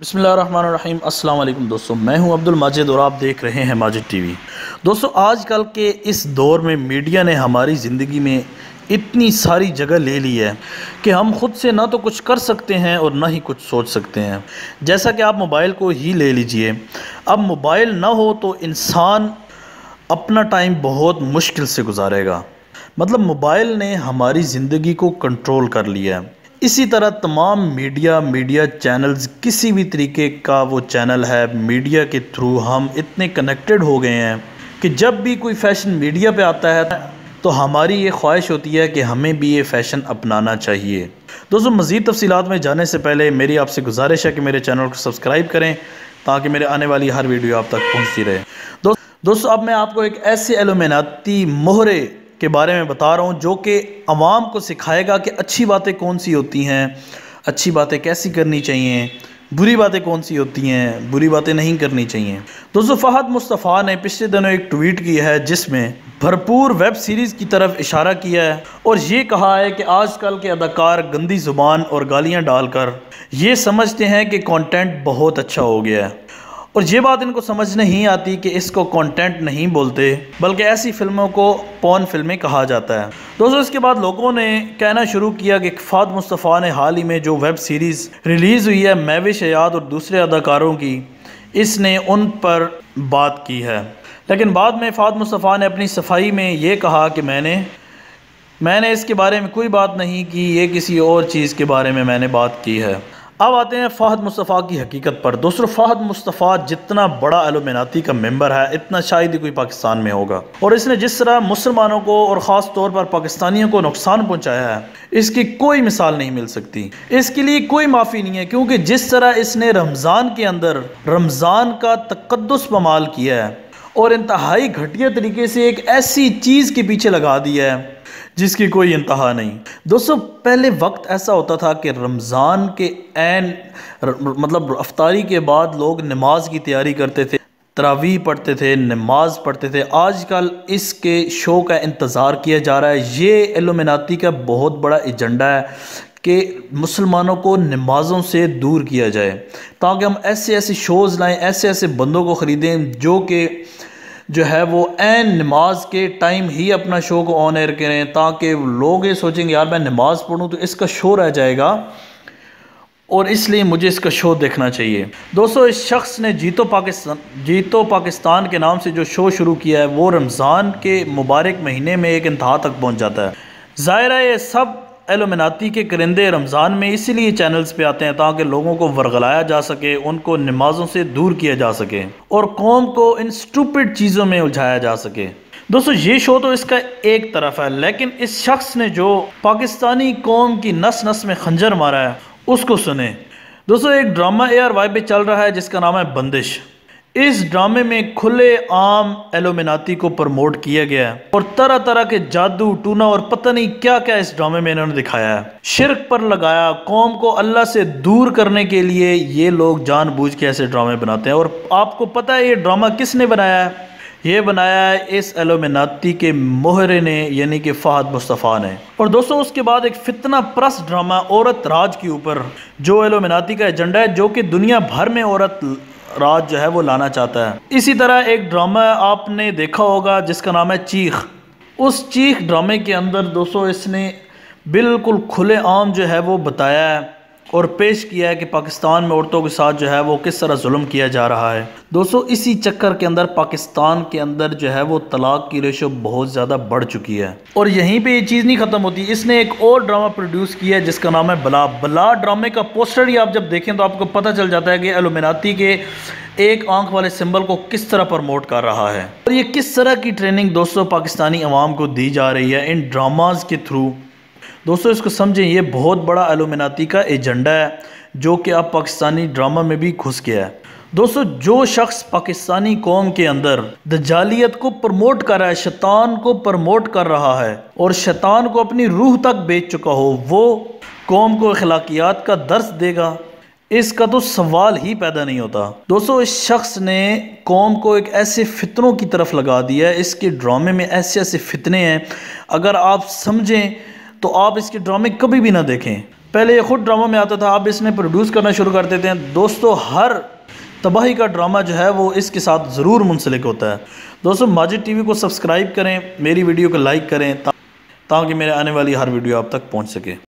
بسم اللہ الرحمن الرحیم۔ السلام علیکم دوستو، میں ہوں عبد الماجد اور آپ دیکھ رہے ہیں ماجد ٹی وی۔ دوستو، آج کل کے اس دور میں میڈیا نے ہماری زندگی میں اتنی ساری جگہ لے لی ہے کہ ہم خود سے نہ تو کچھ کر سکتے ہیں اور نہ ہی کچھ سوچ سکتے ہیں۔ جیسا کہ آپ موبائل کو ہی لے لیجیے۔ اب موبائل نہ ہو تو انسان اپنا ٹائم بہت مشکل سے گزارے گا۔ مطلب موبائل نے ہماری زندگی کو کنٹرول کر لیا ہے۔ اسی طرح تمام میڈیا میڈیا چینلز کسی بھی طریقے کا وہ چینل ہے، میڈیا کے تھرو ہم اتنے کنیکٹڈ ہو گئے ہیں کہ جب بھی کوئی فیشن میڈیا پہ آتا ہے تو ہماری یہ خواہش ہوتی ہے کہ ہمیں بھی یہ فیشن اپنانا چاہیے۔ دوستو، مزید تفصیلات میں جانے سے پہلے میری آپ سے گزارش ہے کہ میرے چینل کو سبسکرائب کریں تاکہ میرے آنے والی ہر ویڈیو آپ تک پہنچتی رہے۔ دوستو، اب میں آپ کو ایک ایسے ایلومیناتی مہرے کے بارے میں بتا رہا ہوں، جو کہ عوام کو سکھائے گا کہ اچھی باتیں کون سی ہوتی ہیں، اچھی باتیں کیسی کرنی چاہیے، بری باتیں کون سی ہوتی ہیں، بری باتیں نہیں کرنی چاہیے۔ دوستو، فہد مصطفیٰ نے پچھلے دنوں ایک ٹویٹ کی ہے، جس میں بھرپور ویب سیریز کی طرف اشارہ کیا ہے اور یہ کہا ہے کہ آج کل کے اداکار گندی زبان اور گالیاں ڈال کر یہ سمجھتے ہیں کہ کانٹینٹ بہت اچھا ہو گیا ہے۔ اور یہ بات ان کو سمجھ نہیں آتی کہ اس کو کانٹینٹ نہیں بولتے، بلکہ ایسی فلموں کو پون فلمیں کہا جاتا ہے۔ دوستو، اس کے بعد لوگوں نے کہنا شروع کیا کہ فاد مصطفیٰ نے حال ہی میں جو ویب سیریز ریلیز ہوئی ہے میوش حیات اور دوسرے اداکاروں کی، اس نے ان پر بات کی ہے۔ لیکن بعد میں فاد مصطفیٰ نے اپنی صفائی میں یہ کہا کہ میں نے میں نے اس کے بارے میں کوئی بات نہیں کی، یہ کسی اور چیز کے بارے میں میں نے بات کی ہے۔ اب آتے ہیں فہد مصطفیٰ کی حقیقت پر۔ دوسرو فہد مصطفیٰ جتنا بڑا ایلومیناتی کا ممبر ہے، اتنا شاید ہی کوئی پاکستان میں ہوگا۔ اور اس نے جس طرح مسلمانوں کو اور خاص طور پر پاکستانیوں کو نقصان پہنچایا ہے، اس کی کوئی مثال نہیں مل سکتی۔ اس کے لیے کوئی معافی نہیں ہے، کیونکہ جس طرح اس نے رمضان کے اندر رمضان کا تقدس پمال کیا ہے اور انتہائی گھٹیا طریقے سے ایک ایسی چیز کے پیچھے لگا دیا ہے۔ جس کی کوئی انتہا نہیں۔ دوستو، پہلے وقت ایسا ہوتا تھا کہ رمضان کے عین مطلب افطاری کے بعد لوگ نماز کی تیاری کرتے تھے، تراویح پڑھتے تھے، نماز پڑھتے تھے۔ آج کل اس کے شو کا انتظار کیا جا رہا ہے۔ یہ ایلومیناتی کا بہت بڑا ایجنڈا ہے کہ مسلمانوں کو نمازوں سے دور کیا جائے، تاکہ ہم ایسے ایسے شوز لائیں، ایسے ایسے بندوں کو خریدیں جو کہ جو ہے وہ این نماز کے ٹائم ہی اپنا شو کو آن ایئر کریں تاکہ لوگ یہ سوچیں گے، یار میں نماز پڑھوں تو اس کا شو رہ جائے گا۔ اور اس لیے مجھے اس کا شو دیکھنا چاہیے۔ دوستو، اس شخص نے جیتو پاکستان جیتو پاکستان کے نام سے جو شو شروع کیا ہے، وہ رمضان کے مبارک مہینے میں ایک انتہا تک پہنچ جاتا ہے۔ ظاہرہ یہ سب ایلومناتی کے کرندے رمضان میں اسی لیے چینلز پہ آتے ہیں تاکہ لوگوں کو ورغلایا جا سکے، ان کو نمازوں سے دور کیا جا سکے اور قوم کو ان سٹوپڈ چیزوں میں الجھایا جا سکے۔ دوستو، یہ شو تو اس کا ایک طرف ہے، لیکن اس شخص نے جو پاکستانی قوم کی نس نس میں خنجر مارا ہے، اس کو سنیں۔ دوستو، ایک ڈرامہ اے آر وائی پہ چل رہا ہے، جس کا نام ہے بندش۔ اس ڈرامے میں کھلے عام ایلومیناتی کو پرموٹ کیا گیا ہے اور طرح طرح کے جادو، ٹونا اور پتہ نہیں کیا کیا اس ڈرامے میں انہوں نے دکھایا ہے۔ شرک پر لگایا، قوم کو اللہ سے دور کرنے کے لیے یہ لوگ جان بوجھ کے ایسے ڈرامے بناتے ہیں۔ اور آپ کو پتہ ہے یہ ڈرامہ کس نے بنایا ہے؟ یہ بنایا ہے اس ایلومیناتی کے مہرے نے یعنی کہ فہد مصطفیٰ نے۔ اور دوستو، اس کے بعد ایک فتنہ پرس ڈرامہ، عورت راج کے اوپر، جو ایلومیناتی کا ایجنڈا ہے، جو کہ دنیا بھر میں عورت راج جو ہے وہ لانا چاہتا ہے۔ اسی طرح ایک ڈرامہ آپ نے دیکھا ہوگا جس کا نام ہے چیخ۔ اس چیخ ڈرامے کے اندر دوستو اس نے بالکل کھلے عام جو ہے وہ بتایا ہے۔ اور پیش کیا ہے کہ پاکستان میں عورتوں کے ساتھ جو ہے وہ کس طرح ظلم کیا جا رہا ہے۔ دوستو، اسی چکر کے اندر پاکستان کے اندر جو ہے وہ طلاق کی ریشو بہت زیادہ بڑھ چکی ہے۔ اور یہیں پہ یہ چیز نہیں ختم ہوتی، اس نے ایک اور ڈرامہ پروڈیوس کیا ہے، جس کا نام ہے بلا۔ بلا ڈرامے کا پوسٹر ہی آپ جب دیکھیں تو آپ کو پتہ چل جاتا ہے کہ ایلومیناتی کے ایک آنکھ والے سمبل کو کس طرح پرموٹ کر رہا ہے۔ اور یہ کس طرح کی ٹریننگ دوستو پاکستانی عوام کو دی جا رہی ہے ان ڈراماز کے تھرو؟ دوستو، اس کو سمجھیں، یہ بہت بڑا ایلومیناتی کا ایجنڈا ہے، جو کہ اب پاکستانی ڈرامہ میں بھی گھس گیا ہے۔ دوستو، جو شخص پاکستانی قوم کے اندر دجالیت کو پرموٹ کر رہا ہے، شیطان کو پرموٹ کر رہا ہے، اور شیطان کو اپنی روح تک بیچ چکا ہو، وہ قوم کو اخلاقیات کا درس دے گا۔ اس کا تو سوال ہی پیدا نہیں ہوتا۔ دوستو، اس شخص نے قوم کو ایک ایسے فتنوں کی طرف لگا دیا ہے، اس کے ڈرامے میں ایسے ایسے فتنے ہیں۔ اگر آپ سمجھیں تو آپ اس کے ڈرامے کبھی بھی نہ دیکھیں۔ پہلے یہ خود ڈرامہ میں آتا تھا آپ اس نے پروڈیوس کرنا شروع کر دیتے ہیں۔ دوستو، ہر تباہی کا ڈرامہ جو ہے وہ اس کے ساتھ ضرور منسلک ہوتا ہے۔ دوستو، ماجد ٹی وی کو سبسکرائب کریں، میری ویڈیو کو لائک کریں تاکہ میرے آنے والی ہر ویڈیو آپ تک پہنچ سکے۔